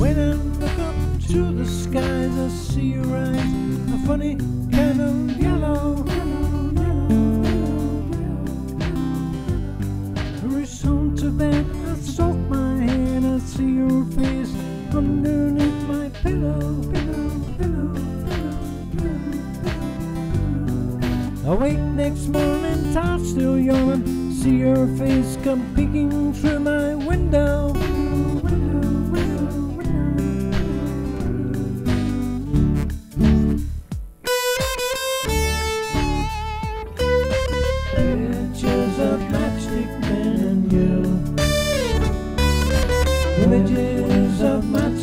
When I look up to the skies, I see your eyes, a funny kind of yellow. Rush home to bed, I soak my head, I see your face underneath my pillow. pillow, pillow, pillow Awake next morning, tired, still yawning. See your face come peeking through my window.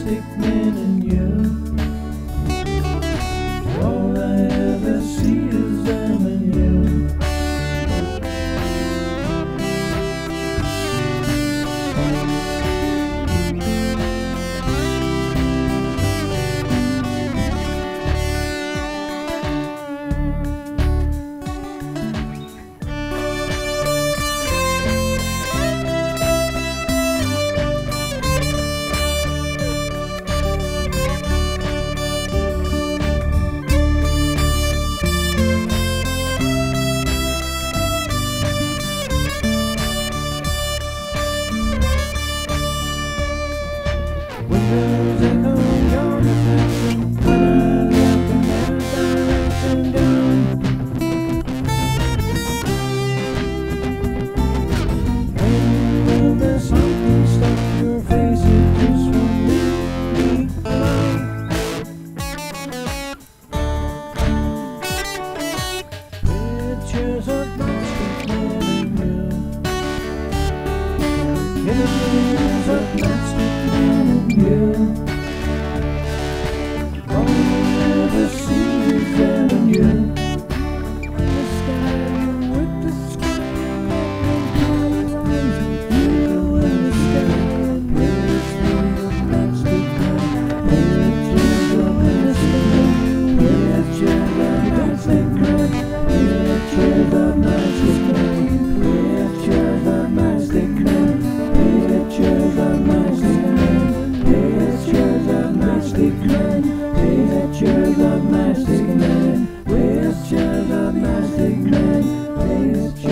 Of pictures of monsters killing you. Pictures of magic man. Hey, the your love, magic man. Where's your love, magic man? Hey,